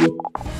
you.